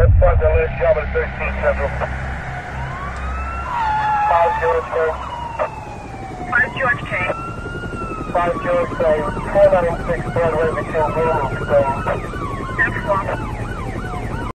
That's fine, the last job at 13 Central. 5 George K. 5 George K. 5 George K. 496 Broadway between Green and